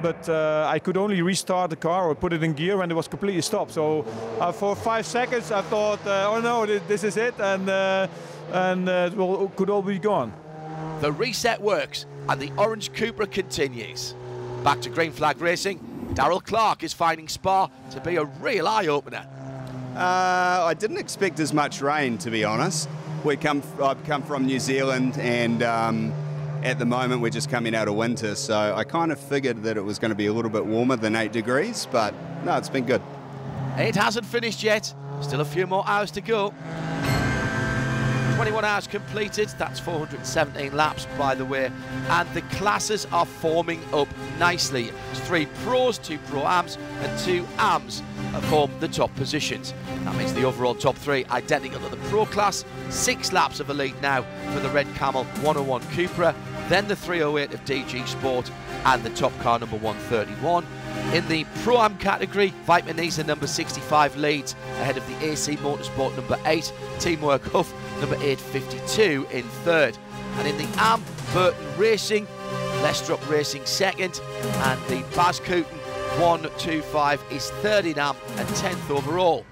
S43: But uh, I could only restart the car or put it in gear when it was completely stopped. So uh, for five seconds, I thought, oh no, this is it, and and it will, could all be gone.
S1: The reset works and the orange Cupra continues. Back to green flag racing. Daryl Clark is finding Spa to be a real eye opener.
S47: Uh, I didn't expect as much rain, to be honest. We come, I've come from New Zealand, and um, at the moment we're just coming out of winter, so I kind of figured that it was going to be a little bit warmer than eight degrees, but no, it's been good.
S1: It hasn't finished yet. Still a few more hours to go. 21 hours completed, that's 417 laps by the way, and the classes are forming up nicely. It's three pros, two pro-ams, and two ams form the top positions. That means the overall top three identical to the pro class. Six laps of elite now for the Red Camel 101 Cupra, then the 308 of DG Sport, and the top car number 131. In the Pro-Am category, Viper Niza number 65 leads ahead of the AC Motorsport number 8, Teamwork Huff number 852 in third. And in the AM, Burton Racing, Lestrup Racing second, and the Bas Koeten 125 is third in AM and 10th overall.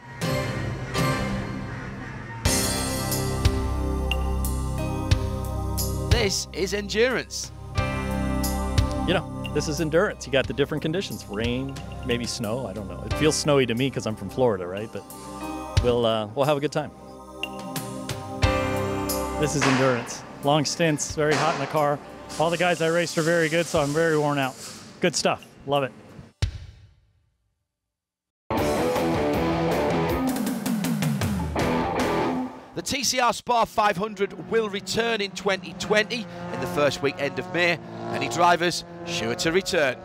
S1: This is endurance.
S16: You know, this is endurance. You got the different conditions rain, maybe snow. I don't know. It feels snowy to me because I'm from Florida, right? But we'll, uh, we'll have a good time. This is endurance. Long stints, very hot in the car. All the guys I raced are very good, so I'm very worn out. Good stuff. Love it.
S1: The TCR Spa 500 will return in 2020 in the first weekend of May. Any drivers sure to return.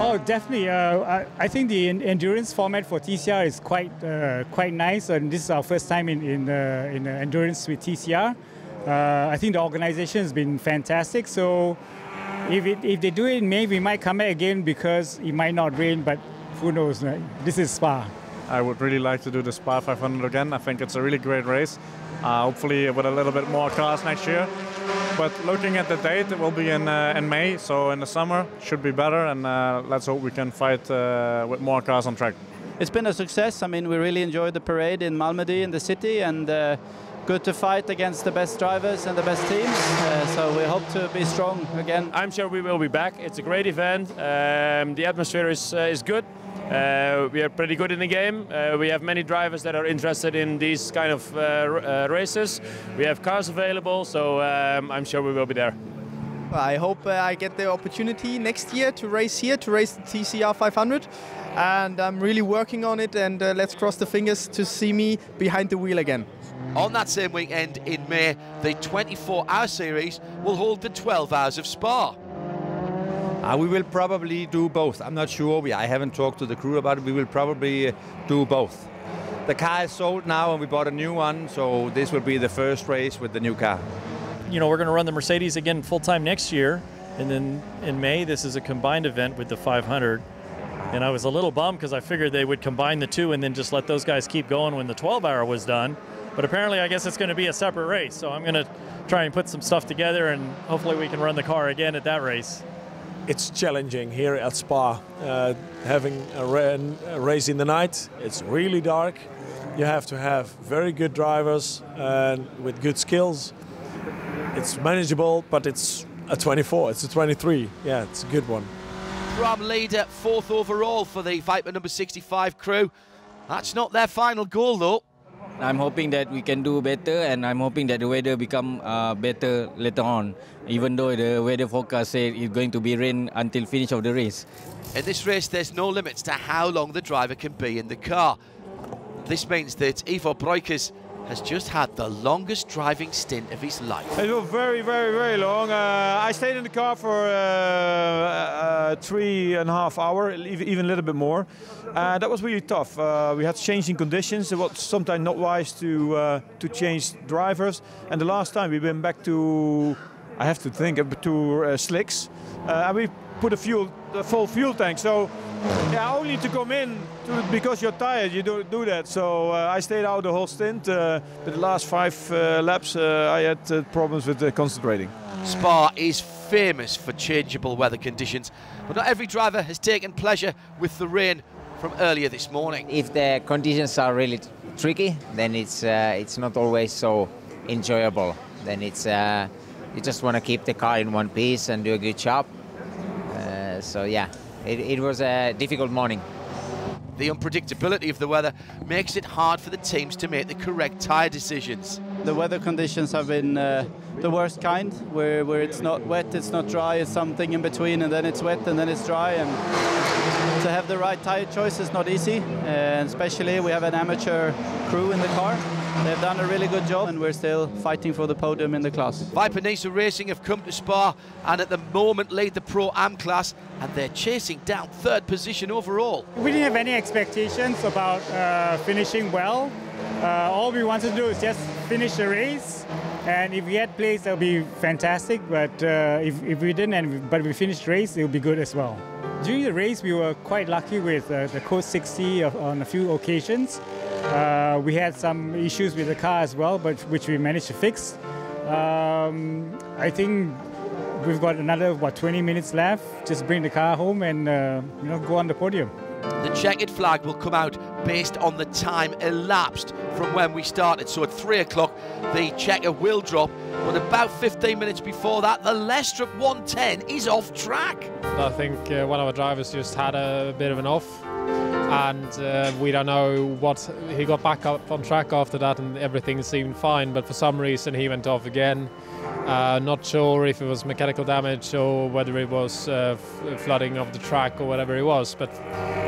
S49: Oh, definitely. Uh, I, I think the endurance format for TCR is quite uh, quite nice, and this is our first time in in, uh, in uh, endurance with TCR. Uh, I think the organization has been fantastic. So, if it, if they do it in May, we might come back again because it might not rain, but who knows? Right? This is Spa.
S45: I would really like to do the Spa 500 again. I think it's a really great race. Uh, hopefully with a little bit more cars next year. But looking at the date, it will be in uh, in May, so in the summer should be better. And uh, let's hope we can fight uh, with more cars on track.
S50: It's been a success. I mean, we really enjoyed the parade in Malmedy in the city, and uh, good to fight against the best drivers and the best teams. Uh, so we hope to be strong again.
S48: I'm sure we will be back. It's a great event. Um, the atmosphere is uh, is good. Uh, we are pretty good in the game. Uh, we have many drivers that are interested in these kind of uh, uh, races. We have cars available, so um, I'm sure we will be there.
S51: I hope uh, I get the opportunity next year to race here, to race the TCR 500. And I'm really working on it, and uh, let's cross the fingers to see me behind the wheel again.
S1: On that same weekend in May, the 24 hour series will hold the 12 hours of Spa.
S35: Uh, we will probably do both. I'm not sure. We, I haven't talked to the crew about it. We will probably uh, do both. The car is sold now and we bought a new one, so this will be the first race with the new car.
S16: You know, we're going to run the Mercedes again full time next year. And then in May, this is a combined event with the 500. And I was a little bummed because I figured they would combine the two and then just let those guys keep going when the 12 hour was done. But apparently, I guess it's going to be a separate race. So I'm going to try and put some stuff together and hopefully we can run the car again at that race.
S52: it's challenging here at Spa. Uh, having a, ra- a race in the night, it's really dark. You have to have very good drivers and with good skills. It's manageable, but it's a 24. It's a 23. Yeah, it's a good one.
S1: Ram leader, fourth overall for the Viper number 65 crew. That's not their final goal though.
S38: I'm hoping that we can do better, and I'm hoping that the weather become uh, better later on. Even though the weather forecast said it's going to be rain until finish of the race.
S1: In this race, there's no limits to how long the driver can be in the car. This means that Ivo Breukers has just had the longest driving stint of his life.
S43: It was very, very, very long. Uh, I stayed in the car for uh, uh, three and a half hour, even a little bit more. Uh, that was really tough. Uh, we had changing conditions. It was sometimes not wise to uh, to change drivers. And the last time we went back to, I have to think, uh, to slicks, and we put a fuel, a full fuel tank. So yeah, only to come in to, because you're tired, you don't do that. So uh, I stayed out the whole stint. Uh, but the last five uh, laps, uh, I had uh, problems with uh, concentrating.
S1: Spa is famous for changeable weather conditions, but not every driver has taken pleasure with the rain from earlier this morning.
S28: If the conditions are really tricky, then it's uh, it's not always so enjoyable. Then it's uh, you just want to keep the car in one piece and do a good job. Uh, so yeah, it, it was a difficult morning.
S1: The unpredictability of the weather makes it hard for the teams to make the correct tyre decisions.
S50: The weather conditions have been uh, the worst kind, where, where it's not wet, it's not dry, it's something in between, and then it's wet and then it's dry. And to have the right tire choice is not easy, and especially we have an amateur crew in the car. They've done a really good job, and we're still fighting for the podium in the class.
S1: Viper Niza Racing have come to Spa and at the moment lead the Pro Am class, and they're chasing down third position overall.
S49: We didn't have any expectations about uh, finishing well. Uh, all we wanted to do is just finish the race, and if we had place, that would be fantastic. But uh, if, if we didn't, and we, but we finished race, it would be good as well. During the race, we were quite lucky with uh, the Code 60 of, on a few occasions. Uh, we had some issues with the car as well, but which we managed to fix. Um, I think we've got another what 20 minutes left. Just bring the car home and uh, you know go on the podium.
S1: The checkered flag will come out based on the time elapsed from when we started. So at three o'clock, the checker will drop. But about 15 minutes before that, the Lestrup 110 is off track.
S53: I think uh, one of our drivers just had a bit of an off, and uh, we don't know what. He got back up on track after that, and everything seemed fine. But for some reason, he went off again. Uh, not sure if it was mechanical damage or whether it was uh, flooding of the track or whatever it was, but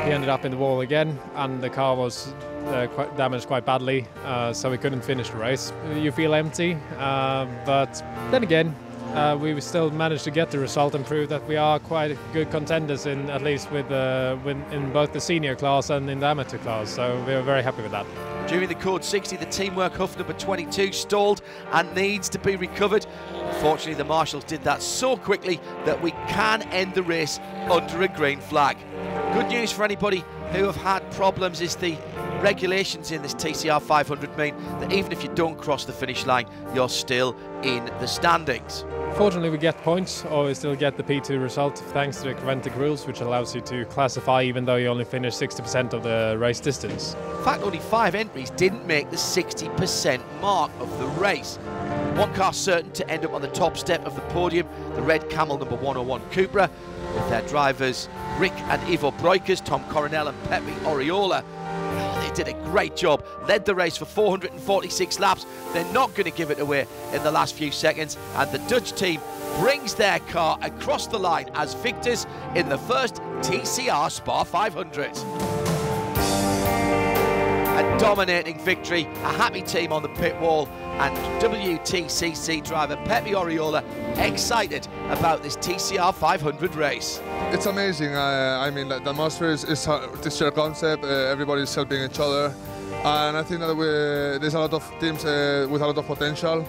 S53: he ended up in the wall again, and the car was uh, quite damaged quite badly, uh, so we couldn't finish the race. You feel empty, uh, but then again, uh, we still managed to get the result and prove that we are quite good contenders in at least with, uh, in both the senior class and in the amateur class. So we are very happy with that.
S1: During the Code 60, the teamwork Huff number 22 stalled and needs to be recovered. Unfortunately, the marshals did that so quickly that we can end the race under a green flag. Good news for anybody who have had problems is the regulations in this TCR 500 mean that even if you don't cross the finish line, you're still in the standings.
S53: Fortunately, we get points, or we still get the P2 result thanks to the Creventic rules, which allows you to classify even though you only finish 60% of the race distance.
S1: In fact, only five entries didn't make the 60% mark of the race. One car certain to end up on the top step of the podium, the red Camel number 101 Cupra, with their drivers Rick and Ivo Breukers, Tom Coronel and Pepe Oriola. Oh, they did a great job, led the race for 446 laps. They're not going to give it away in the last few seconds, and the Dutch team brings their car across the line as victors in the first TCR Spa 500 a dominating victory, a happy team on the pit wall, and WTCC driver Pepe Oriola excited about this TCR 500 race.
S54: It's amazing. I mean, the atmosphere is, is uh, this shared concept. Uh, everybody's helping each other, and I think that we, there's a lot of teams uh, with a lot of potential.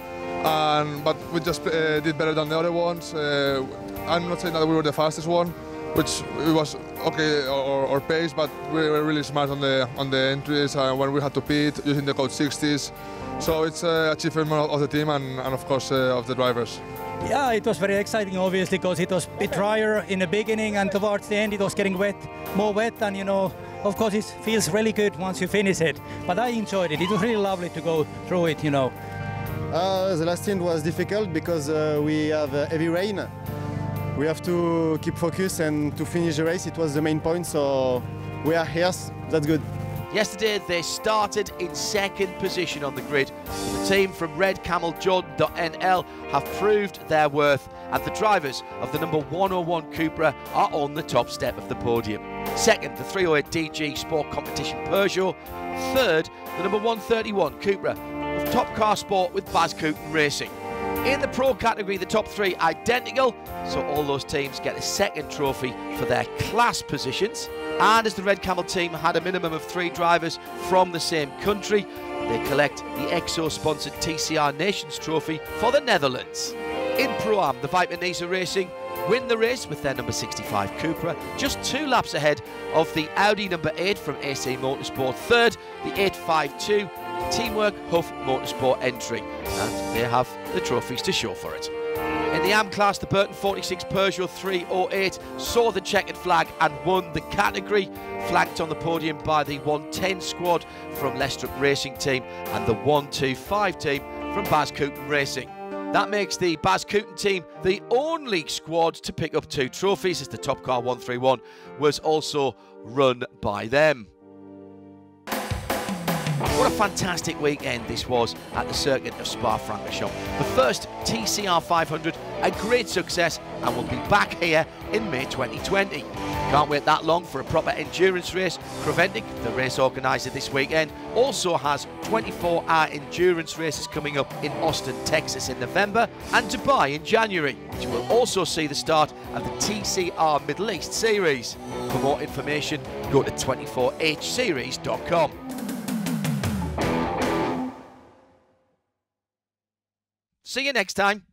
S54: And but we just uh, did better than the other ones. Uh, I'm not saying that we were the fastest one, which it was okay or, or pace, but we were really smart on the on the entries uh, when we had to pit using the code 60s. So it's an achievement of the team and, and of course uh, of the drivers.
S55: Yeah, it was very exciting, obviously, because it was a bit drier in the beginning and towards the end it was getting wet, more wet, and you know, of course, it feels really good once you finish it. But I enjoyed it. It was really lovely to go through it, you know.
S56: Uh, the last stint was difficult because uh, we have uh, heavy rain. We have to keep focus and to finish the race. It was the main point, so we are here. That's good.
S1: Yesterday, they started in second position on the grid. The team from Red Camel Jordan.nl have proved their worth, and the drivers of the number 101 Cupra are on the top step of the podium. Second, the 308 DG Sport Competition Peugeot. Third, the number 131 Cupra of Top Car Sport with Bas Koeten Racing. In the pro category, the top three identical, so all those teams get a second trophy for their class positions. And as the Red Camel team had a minimum of three drivers from the same country, they collect the EXO sponsored TCR Nations Trophy for the Netherlands. In Pro Am, the Viper Racing win the race with their number 65 Cupra, just two laps ahead of the Audi number 8 from AC Motorsport. Third, the 852 Teamwork Huff Motorsport entry, and they have the trophies to show for it. In the AM class, the Burton 46 Peugeot 308 saw the checkered flag and won the category, flanked on the podium by the 110 squad from Lestrup Racing Team and the 125 team from Bas Koeten Racing. That makes the Bas Koeten team the only squad to pick up two trophies as the Top Car 131 was also run by them. What a fantastic weekend this was at the circuit of Spa-Francorchamps. The first TCR 500, a great success, and we'll be back here in May 2020. Can't wait that long for a proper endurance race. Creventic, the race organiser this weekend, also has 24-hour endurance races coming up in Austin, Texas in November and Dubai in January, which will also see the start of the TCR Middle East Series. For more information, go to 24hseries.com. See you next time.